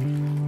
Mm-hmm.